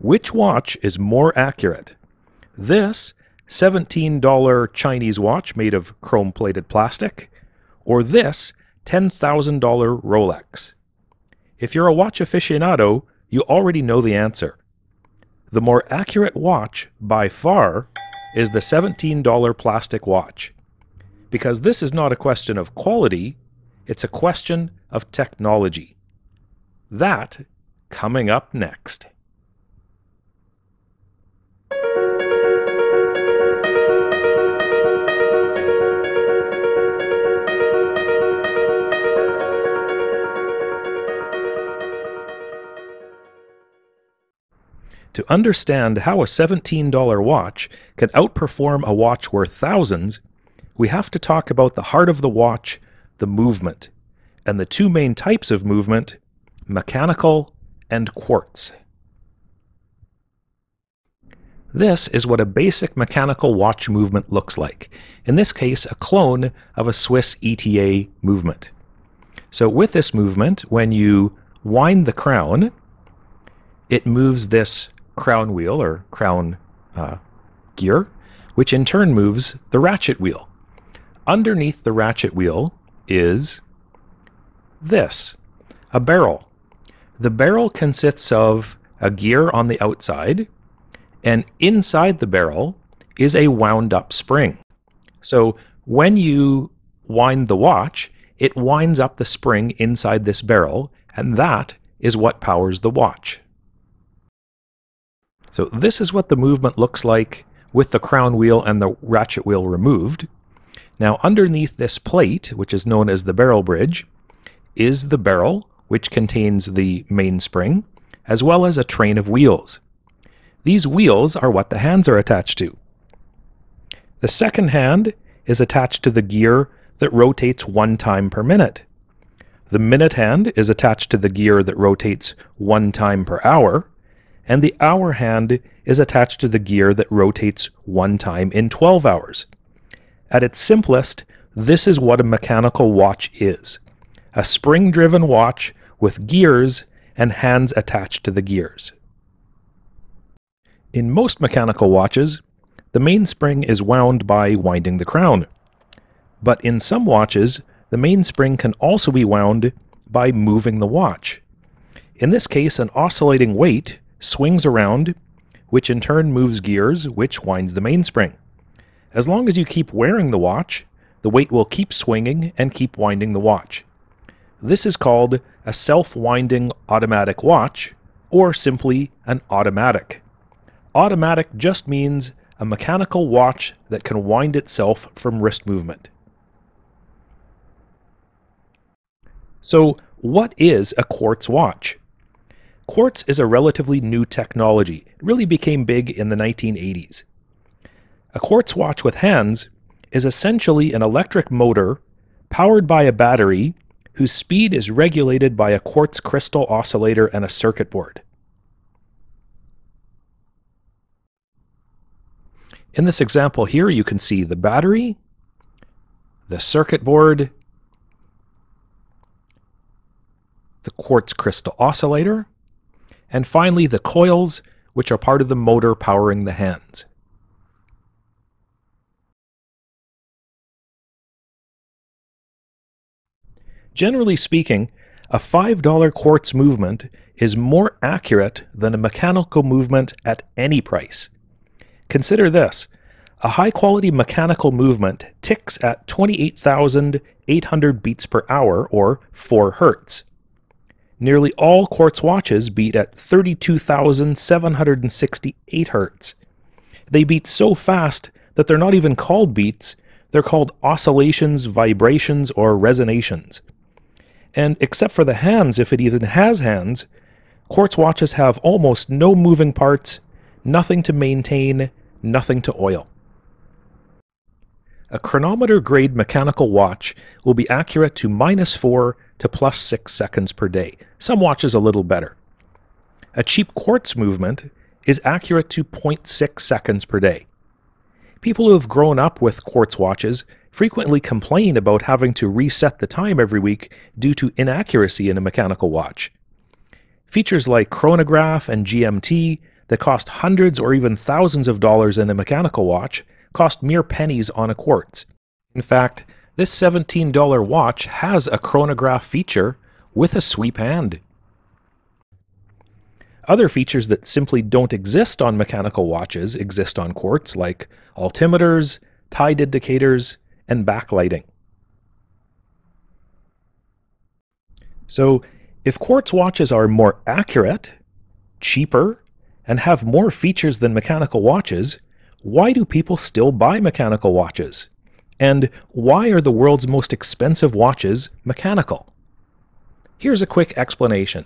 Which watch is more accurate? This $17 Chinese watch made of chrome plated plastic, or this $10,000 Rolex? If you're a watch aficionado, you already know the answer. The more accurate watch, by far, is the $17 plastic watch. Because this is not a question of quality, it's a question of technology. That coming up next. To understand how a $17 watch can outperform a watch worth thousands, we have to talk about the heart of the watch, the movement, and the two main types of movement, mechanical and quartz. This is what a basic mechanical watch movement looks like. In this case, a clone of a Swiss ETA movement. So with this movement, when you wind the crown, it moves this crown wheel or crown uh, gear, which in turn moves the ratchet wheel. Underneath the ratchet wheel is this, a barrel. The barrel consists of a gear on the outside, and inside the barrel is a wound up spring. So when you wind the watch, it winds up the spring inside this barrel, and that is what powers the watch. So this is what the movement looks like with the crown wheel and the ratchet wheel removed. Now underneath this plate, which is known as the barrel bridge, is the barrel, which contains the mainspring, as well as a train of wheels. These wheels are what the hands are attached to. The second hand is attached to the gear that rotates one time per minute. The minute hand is attached to the gear that rotates one time per hour, and the hour hand is attached to the gear that rotates one time in 12 hours. At its simplest, this is what a mechanical watch is a spring driven watch with gears and hands attached to the gears. In most mechanical watches, the mainspring is wound by winding the crown. But in some watches, the mainspring can also be wound by moving the watch. In this case, an oscillating weight swings around, which in turn moves gears, which winds the mainspring. As long as you keep wearing the watch, the weight will keep swinging and keep winding the watch. This is called a self-winding automatic watch, or simply an automatic. Automatic just means a mechanical watch that can wind itself from wrist movement. So, what is a quartz watch? Quartz is a relatively new technology. It really became big in the 1980s. A quartz watch with hands is essentially an electric motor powered by a battery whose speed is regulated by a quartz crystal oscillator and a circuit board. In this example here, you can see the battery, the circuit board, the quartz crystal oscillator, and finally the coils, which are part of the motor powering the hands. Generally speaking, a $5 quartz movement is more accurate than a mechanical movement at any price. Consider this. A high quality mechanical movement ticks at 28,800 beats per hour or 4 hertz. Nearly all quartz watches beat at 32,768 Hz. They beat so fast that they're not even called beats, they're called oscillations, vibrations, or resonations. And except for the hands, if it even has hands, quartz watches have almost no moving parts, nothing to maintain, nothing to oil. A chronometer grade mechanical watch will be accurate to minus 4 to plus 6 seconds per day. Some watches a little better. A cheap quartz movement is accurate to 0.6 seconds per day. People who have grown up with quartz watches frequently complain about having to reset the time every week due to inaccuracy in a mechanical watch. Features like chronograph and GMT that cost hundreds or even thousands of dollars in a mechanical watch cost mere pennies on a quartz. In fact, this $17 watch has a chronograph feature with a sweep hand. Other features that simply don't exist on mechanical watches exist on quartz, like altimeters, tide indicators, and backlighting. So, if quartz watches are more accurate, cheaper, and have more features than mechanical watches, why do people still buy mechanical watches? And why are the world's most expensive watches mechanical? Here's a quick explanation.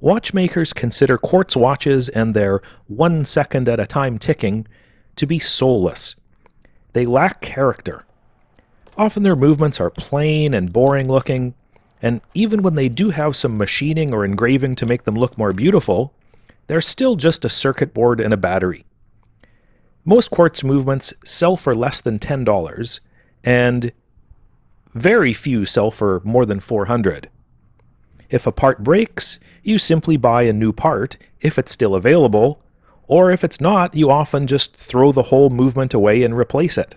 Watchmakers consider quartz watches and their one second at a time ticking to be soulless. They lack character. Often their movements are plain and boring looking, and even when they do have some machining or engraving to make them look more beautiful, they're still just a circuit board and a battery. Most quartz movements sell for less than $10, and very few sell for more than 400. If a part breaks, you simply buy a new part if it's still available, or if it's not, you often just throw the whole movement away and replace it.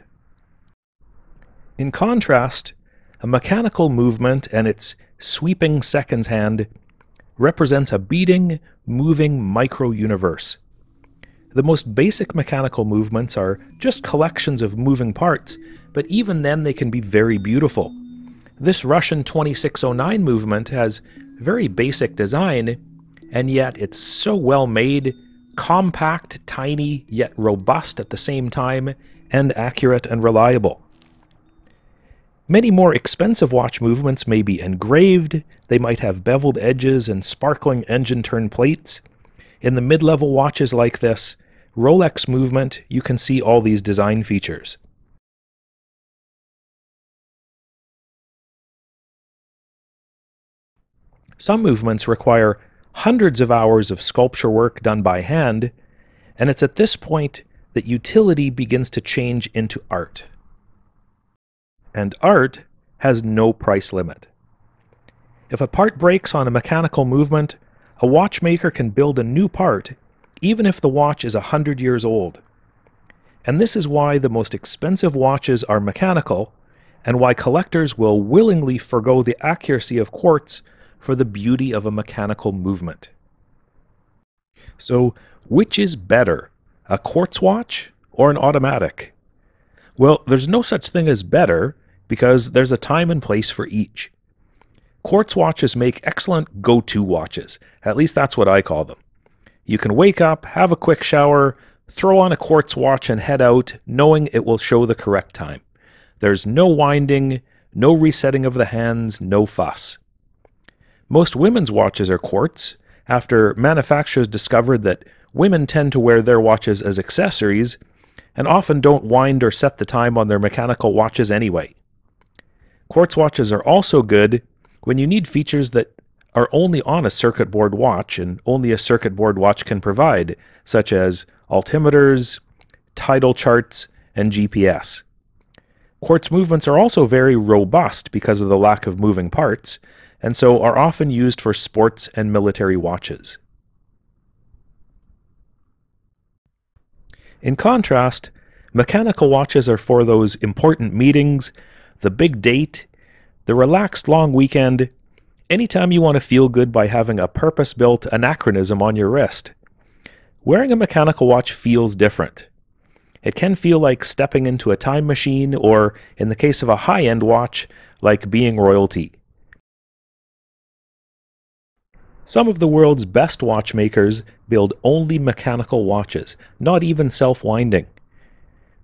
In contrast, a mechanical movement and its sweeping seconds hand represents a beating, moving micro-universe. The most basic mechanical movements are just collections of moving parts, but even then they can be very beautiful. This Russian 2609 movement has very basic design, and yet it's so well made, compact, tiny, yet robust at the same time, and accurate and reliable. Many more expensive watch movements may be engraved, they might have beveled edges and sparkling engine turn plates. In the mid-level watches like this, Rolex movement, you can see all these design features. Some movements require hundreds of hours of sculpture work done by hand, and it's at this point that utility begins to change into art and art has no price limit. If a part breaks on a mechanical movement, a watchmaker can build a new part even if the watch is a hundred years old. And this is why the most expensive watches are mechanical, and why collectors will willingly forego the accuracy of quartz for the beauty of a mechanical movement. So, which is better, a quartz watch or an automatic? Well, there's no such thing as better because there's a time and place for each. Quartz watches make excellent go to watches. At least that's what I call them. You can wake up, have a quick shower, throw on a quartz watch, and head out knowing it will show the correct time. There's no winding, no resetting of the hands, no fuss. Most women's watches are quartz after manufacturers discovered that women tend to wear their watches as accessories and often don't wind or set the time on their mechanical watches anyway. Quartz watches are also good when you need features that are only on a circuit board watch and only a circuit board watch can provide, such as altimeters, tidal charts, and GPS. Quartz movements are also very robust because of the lack of moving parts, and so are often used for sports and military watches. In contrast, mechanical watches are for those important meetings, the big date, the relaxed long weekend, anytime you want to feel good by having a purpose built anachronism on your wrist. Wearing a mechanical watch feels different. It can feel like stepping into a time machine, or, in the case of a high end watch, like being royalty. Some of the world's best watchmakers build only mechanical watches, not even self winding.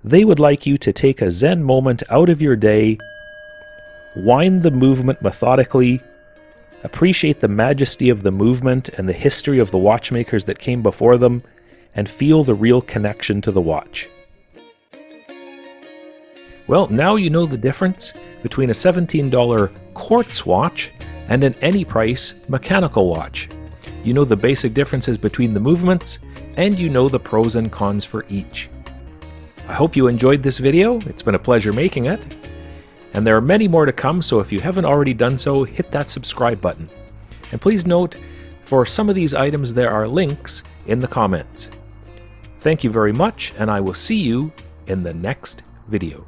They would like you to take a Zen moment out of your day, wind the movement methodically, appreciate the majesty of the movement and the history of the watchmakers that came before them, and feel the real connection to the watch. Well, now you know the difference between a $17 quartz watch and an any price mechanical watch. You know the basic differences between the movements, and you know the pros and cons for each. I hope you enjoyed this video, it's been a pleasure making it, and there are many more to come, so if you haven't already done so, hit that subscribe button. And please note For some of these items there are links in the comments. Thank you very much, and I will see you in the next video.